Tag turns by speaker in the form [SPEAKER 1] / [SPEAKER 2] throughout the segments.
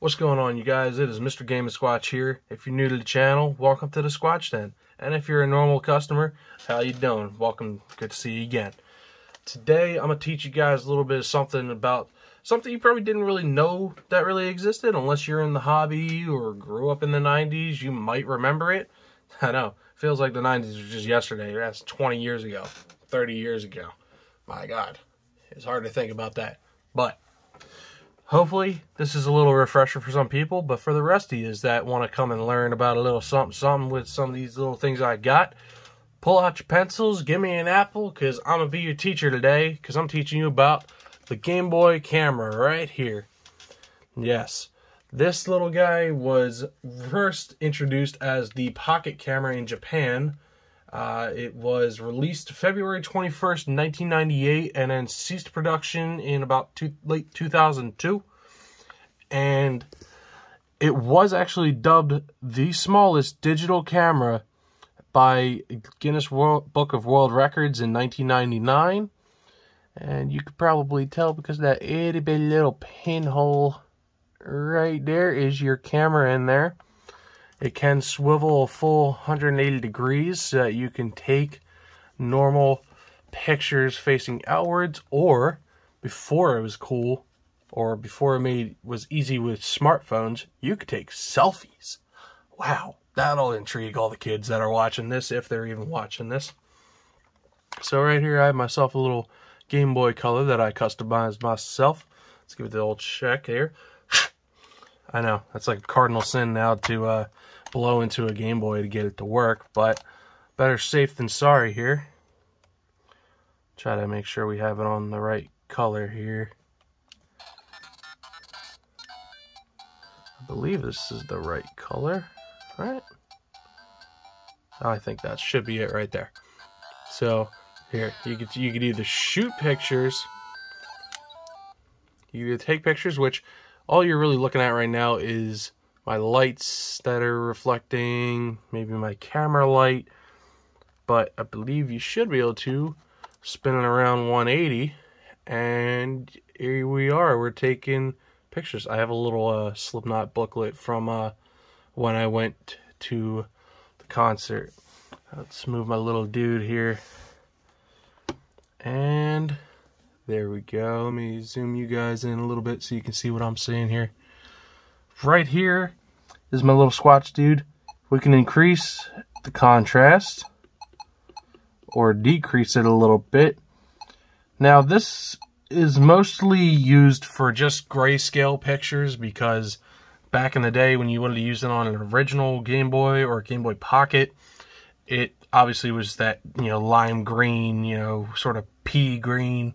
[SPEAKER 1] What's going on, you guys? It is Mr. Game Squatch here. If you're new to the channel, welcome to the Squatch Den. And if you're a normal customer, how you doing? Welcome. Good to see you again. Today, I'm going to teach you guys a little bit of something about something you probably didn't really know that really existed. Unless you're in the hobby or grew up in the 90s, you might remember it. I know. Feels like the 90s was just yesterday. That's 20 years ago, 30 years ago. My God. It's hard to think about that. But hopefully this is a little refresher for some people but for the rest of you that want to come and learn about a little something something with some of these little things i got. Pull out your pencils give me an apple because i'm gonna be your teacher today because i'm teaching you about the game boy camera right here. Yes this little guy was first introduced as the pocket camera in japan uh, it was released February 21st, 1998, and then ceased production in about two, late 2002. And it was actually dubbed the smallest digital camera by Guinness World Book of World Records in 1999. And you could probably tell because that itty bitty little pinhole right there is your camera in there. It can swivel a full 180 degrees so that you can take normal pictures facing outwards or before it was cool or before it made was easy with smartphones, you could take selfies. Wow, that'll intrigue all the kids that are watching this if they're even watching this. So right here I have myself a little Game Boy Color that I customized myself. Let's give it the old check here. I know, that's like a cardinal sin now to uh, blow into a Game Boy to get it to work, but better safe than sorry here. Try to make sure we have it on the right color here. I believe this is the right color, right? I think that should be it right there. So here, you could you could either shoot pictures, you could take pictures, which all you're really looking at right now is my lights that are reflecting, maybe my camera light, but I believe you should be able to spin it around 180 and here we are, we're taking pictures. I have a little uh, Slipknot booklet from uh, when I went to the concert. Let's move my little dude here. And there we go. Let me zoom you guys in a little bit so you can see what I'm seeing here. Right here is my little Squatch dude. We can increase the contrast or decrease it a little bit. Now this is mostly used for just grayscale pictures because back in the day when you wanted to use it on an original Game Boy or Game Boy Pocket, it obviously was that, you know, lime green, you know, sort of pea green,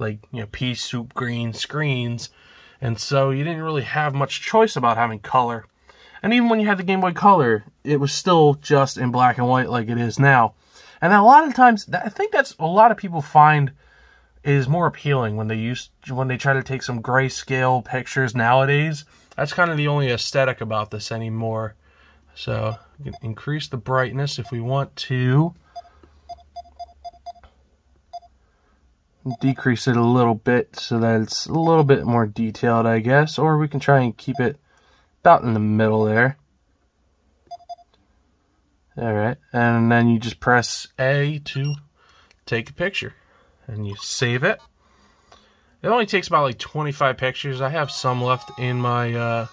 [SPEAKER 1] like, you know, pea soup green screens. And so you didn't really have much choice about having color. And even when you had the Game Boy Color, it was still just in black and white like it is now. And a lot of times, I think that's a lot of people find is more appealing when they use when they try to take some grayscale pictures nowadays. That's kind of the only aesthetic about this anymore. So we can increase the brightness if we want to. Decrease it a little bit so that it's a little bit more detailed, I guess. Or we can try and keep it about in the middle there. Alright, and then you just press A to take a picture. And you save it. It only takes about like 25 pictures. I have some left in my uh,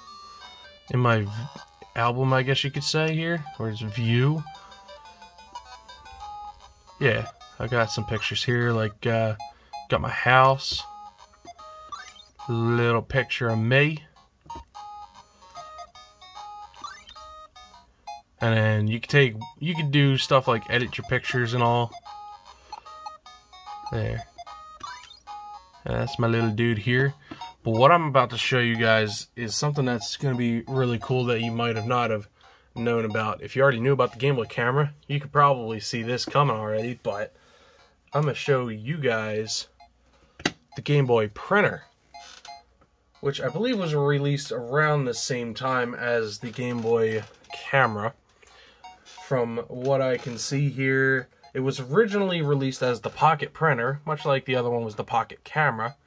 [SPEAKER 1] in my album, I guess you could say here. Where's view? Yeah, I got some pictures here. Like, uh, got my house. Little picture of me. And then you can take, you can do stuff like edit your pictures and all. There. And that's my little dude here. But what I'm about to show you guys is something that's going to be really cool that you might have not have known about. If you already knew about the Game Boy camera, you could probably see this coming already, but I'm going to show you guys the Game Boy printer, which I believe was released around the same time as the Game Boy camera from what I can see here, it was originally released as the Pocket Printer, much like the other one was the Pocket Camera.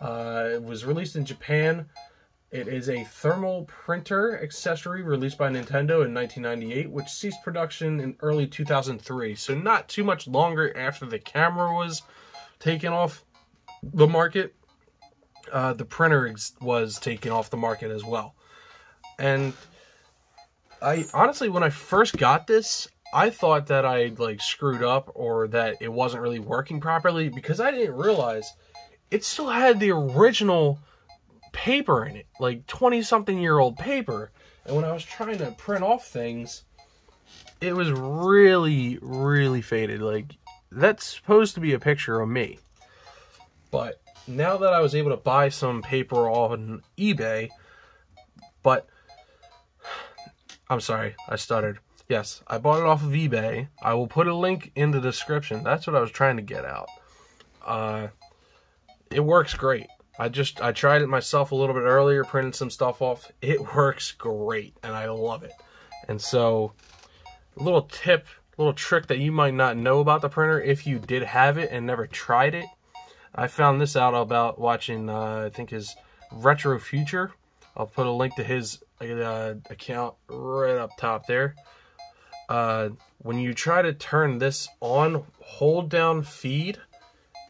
[SPEAKER 1] Uh, it was released in Japan It is a thermal printer accessory released by Nintendo in 1998, which ceased production in early 2003. So not too much longer after the camera was taken off the market, uh, the printer was taken off the market as well. And I honestly, when I first got this, I thought that I like screwed up or that it wasn't really working properly because I didn't realize it still had the original paper in it, like 20 something year old paper. And when I was trying to print off things, it was really, really faded. Like, that's supposed to be a picture of me. But now that I was able to buy some paper on eBay, but I'm sorry, I stuttered. Yes, I bought it off of eBay. I will put a link in the description. That's what I was trying to get out. Uh, it works great. I just I tried it myself a little bit earlier, printed some stuff off. It works great, and I love it. And so, a little tip, little trick that you might not know about the printer if you did have it and never tried it. I found this out about watching, uh, I think his Retro Future. I'll put a link to his uh, account right up top there. Uh, when you try to turn this on, hold down feed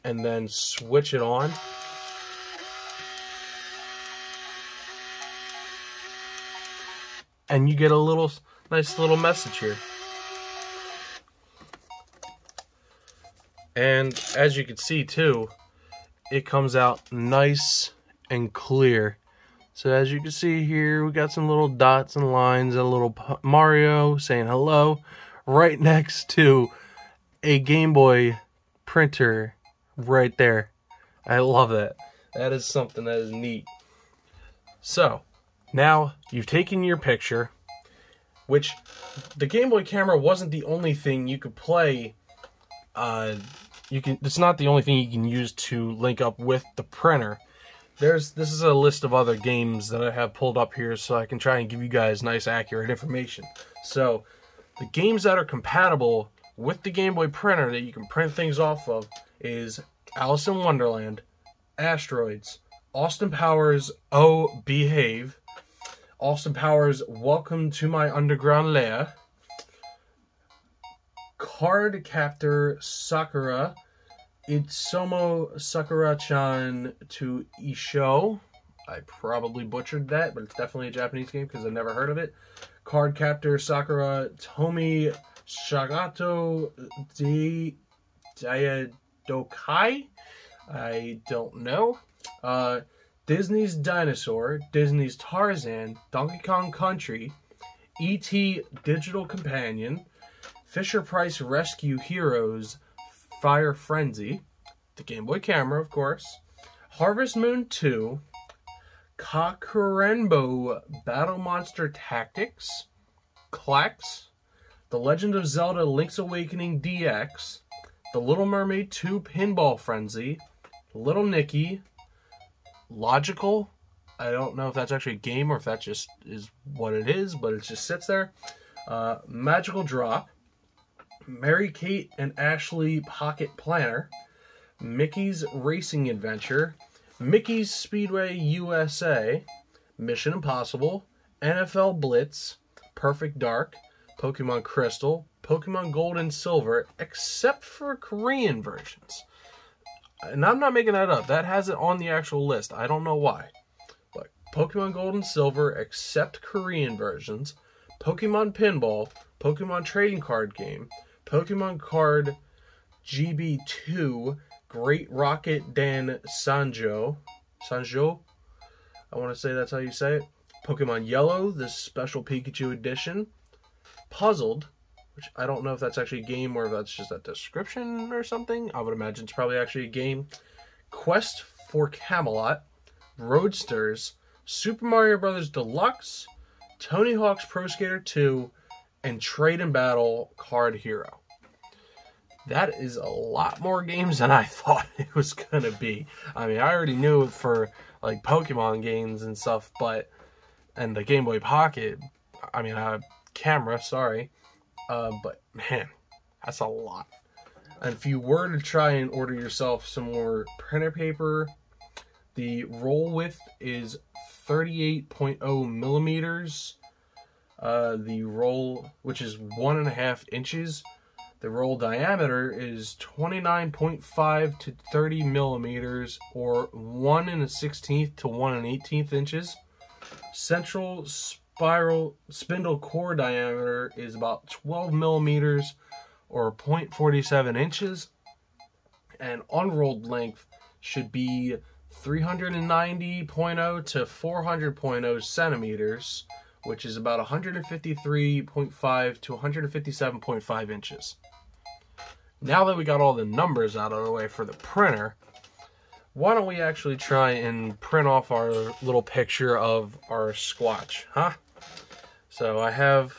[SPEAKER 1] and then switch it on. and you get a little nice little message here. And as you can see too, it comes out nice and clear. So as you can see here, we got some little dots and lines, a little Mario saying hello, right next to a Game Boy printer right there. I love that. That is something that is neat. So, now, you've taken your picture, which the Game Boy camera wasn't the only thing you could play. Uh, you can. It's not the only thing you can use to link up with the printer. There's this is a list of other games that I have pulled up here, so I can try and give you guys nice, accurate information. So, the games that are compatible with the Game Boy printer that you can print things off of is Alice in Wonderland, Asteroids, Austin Powers, Oh Behave, Austin Powers, Welcome to My Underground Lair. Card Captor Sakura. Itsumo Sakura-chan to Issho. I probably butchered that, but it's definitely a Japanese game because I've never heard of it. Card Captor Sakura Tomi Shagato De Dayadokai. I don't know. Uh, Disney's Dinosaur, Disney's Tarzan, Donkey Kong Country, E.T. Digital Companion, Fisher Price Rescue Heroes, Fire Frenzy, the Game Boy camera, of course, Harvest Moon 2, Kakurenbo Battle Monster Tactics, Klax, The Legend of Zelda Link's Awakening DX, The Little Mermaid 2 Pinball Frenzy, Little Nicky, logical. I don't know if that's actually a game or if that just is what it is, but it just sits there. Uh, Magical Drop, Mary Kate and Ashley Pocket Planner, Mickey's Racing Adventure, Mickey's Speedway USA, Mission Impossible, NFL Blitz, Perfect Dark, Pokemon Crystal, Pokemon Gold and Silver, except for Korean versions and I'm not making that up. That has it on the actual list. I don't know why. But Pokemon Gold and Silver, except Korean versions, Pokemon Pinball, Pokemon Trading Card Game, Pokemon Card GB2, Great Rocket Dan Sanjo, Sanjo, I want to say that's how you say it. Pokemon Yellow, this special Pikachu edition, Puzzled, which I don't know if that's actually a game or if that's just a description or something. I would imagine it's probably actually a game. Quest for Camelot, Roadsters, Super Mario Bros. Deluxe, Tony Hawk's Pro Skater 2, and Trade and Battle Card Hero. That is a lot more games than I thought it was gonna be. I mean, I already knew for like Pokemon games and stuff, but and the Game Boy Pocket. I mean, uh, camera. Sorry, uh, but man, that's a lot. And if you were to try and order yourself some more printer paper, the roll width is 38.0 millimeters. Uh, the roll, which is one and a half inches. The roll diameter is 29.5 to 30 millimeters, or 1 and a 16th to 1 and 18th inches. Central spiral spindle core diameter is about 12 millimeters, or 0.47 inches. And unrolled length should be 390.0 to 400.0 centimeters, which is about 153.5 to 157.5 inches. Now that we got all the numbers out of the way for the printer, why don't we actually try and print off our little picture of our Squatch, huh? So I have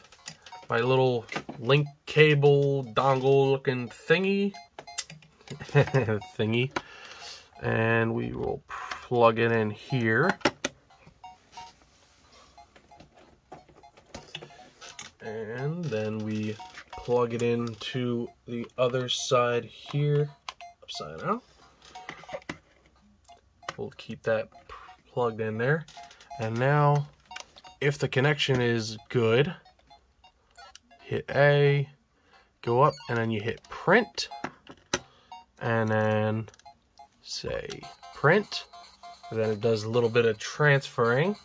[SPEAKER 1] my little link cable dongle looking thingy, thingy, and we will plug it in here. And then we plug it into the other side here, upside down. We'll keep that plugged in there. And now, if the connection is good, hit A, go up, and then you hit print, and then say print. And then it does a little bit of transferring.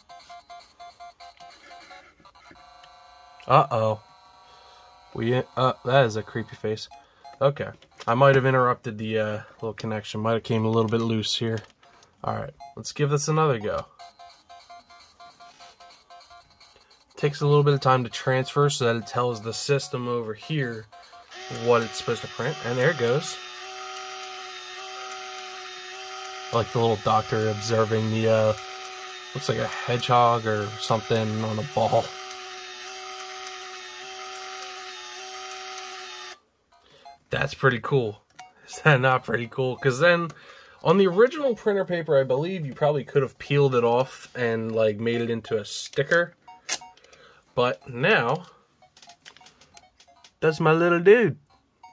[SPEAKER 1] Uh-oh. We, uh, that is a creepy face. Okay. I might have interrupted the uh, little connection. Might have came a little bit loose here. Alright, let's give this another go. Takes a little bit of time to transfer so that it tells the system over here what it's supposed to print. And there it goes. like the little doctor observing the, uh, looks like a hedgehog or something on a ball. That's pretty cool. Is that not pretty cool? Because then on the original printer paper, I believe you probably could have peeled it off and like made it into a sticker. But now, that's my little dude.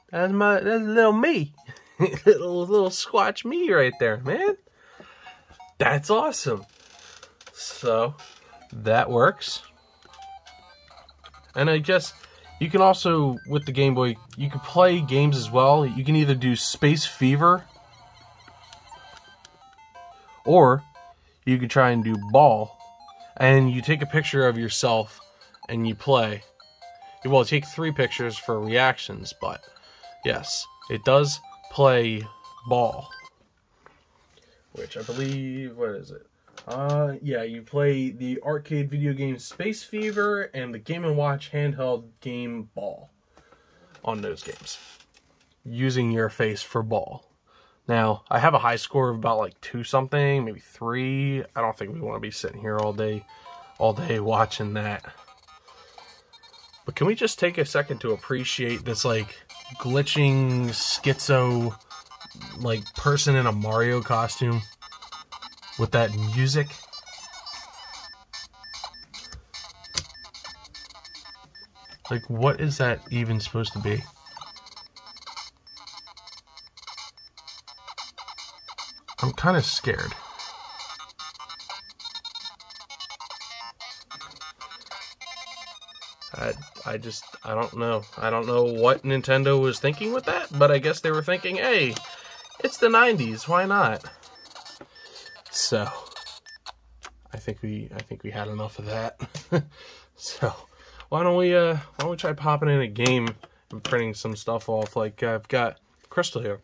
[SPEAKER 1] That's my that's little me. little little squatch me right there, man. That's awesome. So that works. And I guess you can also with the Game Boy, you can play games as well. You can either do Space Fever or you can try and do ball and you take a picture of yourself and you play. Well, take three pictures for reactions, but yes, it does play ball. Which I believe, what is it? Uh, yeah, you play the arcade video game Space Fever and the Game & Watch handheld game Ball on those games. Using your face for ball. Now, I have a high score of about like two something, maybe three. I don't think we want to be sitting here all day, all day watching that. But can we just take a second to appreciate this like glitching schizo like person in a Mario costume with that music? Like, what is that even supposed to be? I'm kind of scared. I, I just, I don't know. I don't know what Nintendo was thinking with that, but I guess they were thinking, hey, it's the 90s, why not? So, I think we, I think we had enough of that. so, why don't we, uh, why don't we try popping in a game and printing some stuff off? Like, I've got Crystal here.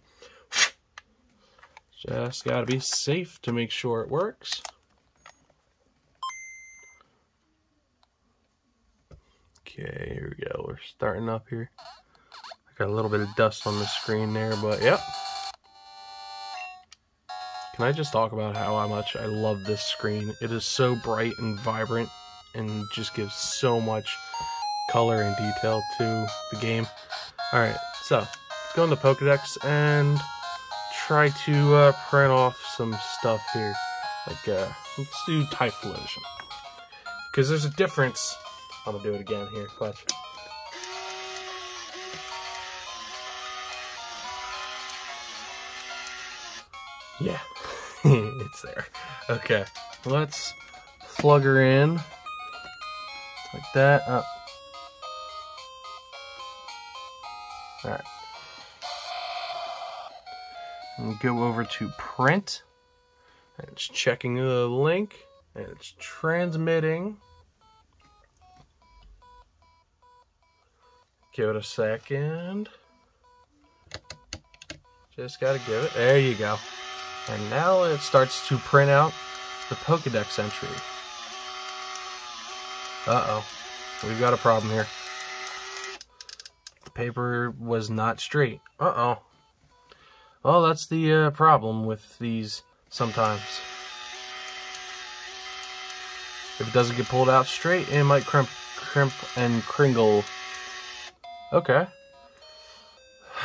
[SPEAKER 1] Just gotta be safe to make sure it works. Okay, here we go. We're starting up here. I got a little bit of dust on the screen there, but yep. Can I just talk about how much I love this screen? It is so bright and vibrant and just gives so much color and detail to the game. Alright, so let's go into Pokedex and try to uh, print off some stuff here. Like, uh, let's do Typhlosion. Because there's a difference I'm gonna do it again here. Watch. Yeah, it's there. Okay, let's plug her in like that. Up. All right. And go over to print. And it's checking the link and it's transmitting. Give it a second. Just gotta give it. There you go. And now it starts to print out the Pokedex entry. Uh-oh. We've got a problem here. The paper was not straight. Uh-oh. Well, that's the uh, problem with these sometimes. If it doesn't get pulled out straight, it might crimp, crimp and kringle. Okay.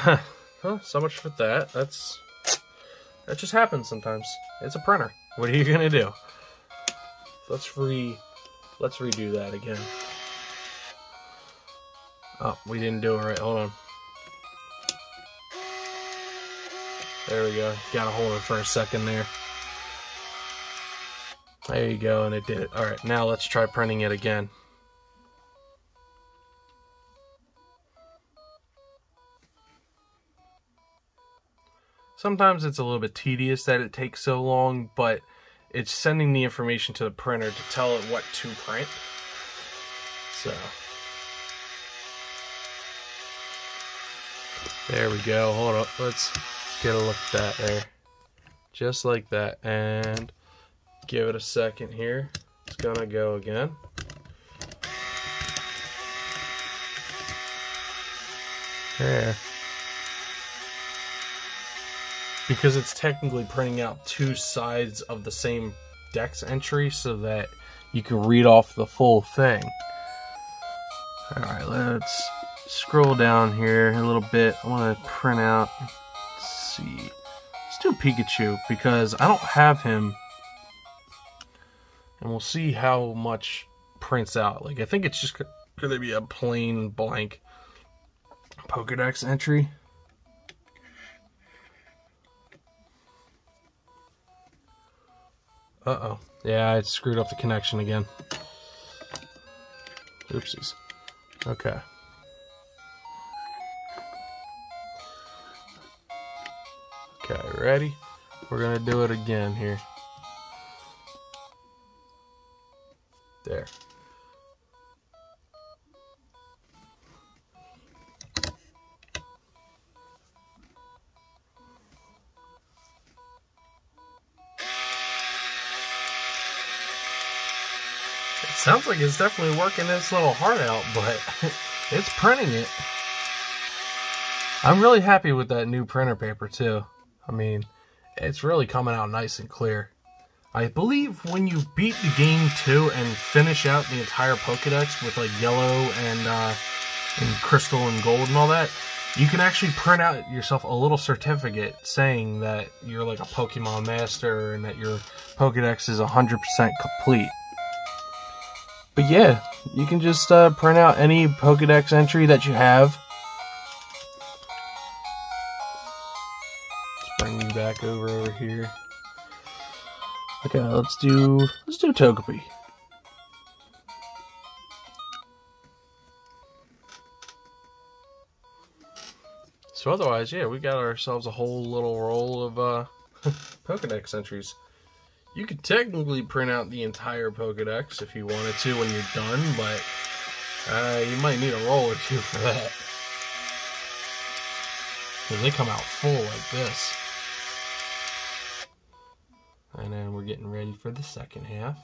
[SPEAKER 1] so much for that. That's that just happens sometimes. It's a printer. What are you gonna do? Let's re let's redo that again. Oh, we didn't do it right. Hold on. There we go. Gotta hold it for a second there. There you go, and it did it. Alright, now let's try printing it again. Sometimes it's a little bit tedious that it takes so long, but it's sending the information to the printer to tell it what to print. So. There we go. Hold up. Let's get a look at that there. Just like that. And give it a second here. It's gonna go again. There. Because it's technically printing out two sides of the same dex entry so that you can read off the full thing. Alright, let's scroll down here a little bit. I want to print out, let's see, let's do Pikachu because I don't have him and we'll see how much prints out. Like, I think it's just going to be a plain blank Pokedex entry. Uh-oh. Yeah, I screwed up the connection again. Oopsies. Okay. Okay, ready? We're gonna do it again here. There. Sounds like it's definitely working its little heart out, but it's printing it. I'm really happy with that new printer paper too. I mean, it's really coming out nice and clear. I believe when you beat the game too and finish out the entire Pokedex with like yellow and uh, and crystal and gold and all that, you can actually print out yourself a little certificate saying that you're like a Pokemon master and that your Pokedex is 100% complete. But yeah, you can just uh, print out any Pokedex entry that you have. Let's bring you back over over here. Okay, let's do let's do Togepi. So otherwise, yeah, we got ourselves a whole little roll of uh, Pokedex entries. You could technically print out the entire Pokedex if you wanted to when you're done, but uh, you might need a roll or two for that. Because they come out full like this. And then we're getting ready for the second half.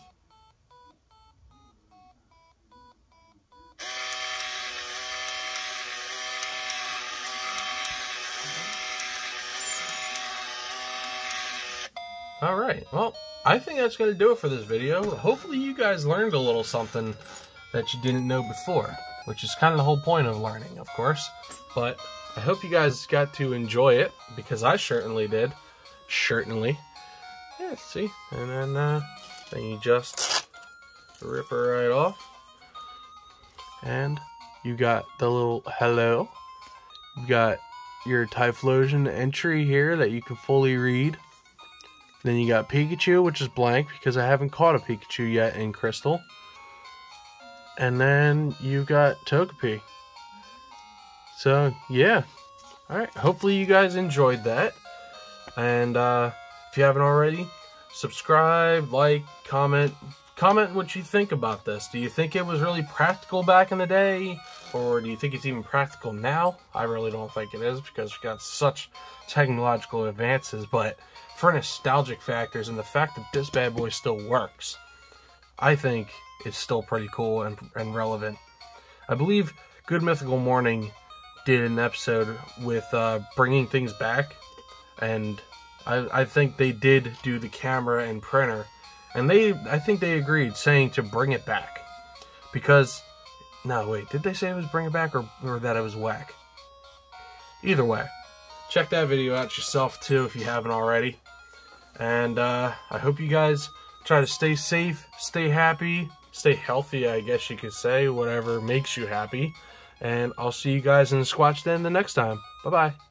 [SPEAKER 1] Alright, well, I think that's going to do it for this video. Hopefully you guys learned a little something that you didn't know before, which is kind of the whole point of learning, of course. But I hope you guys got to enjoy it, because I certainly did. Certainly. Yeah, see? And then, uh, then you just rip her right off. And you got the little hello. You got your Typhlosion entry here that you can fully read. Then you got Pikachu, which is blank because I haven't caught a Pikachu yet in Crystal. And then you got Togepi. So, yeah. Alright, hopefully you guys enjoyed that. And uh, if you haven't already, subscribe, like, comment. Comment what you think about this. Do you think it was really practical back in the day? Or do you think it's even practical now? I really don't think it is because we've got such technological advances. But for nostalgic factors and the fact that this bad boy still works, I think it's still pretty cool and, and relevant. I believe Good Mythical Morning did an episode with uh, bringing things back, and I, I think they did do the camera and printer, and they I think they agreed saying to bring it back because no wait did they say it was bring it back or, or that it was whack? Either way, check that video out yourself too if you haven't already, and uh, I hope you guys try to stay safe, stay happy, stay healthy. I guess you could say whatever makes you happy. And I'll see you guys in the Squatch Den the next time. Bye bye.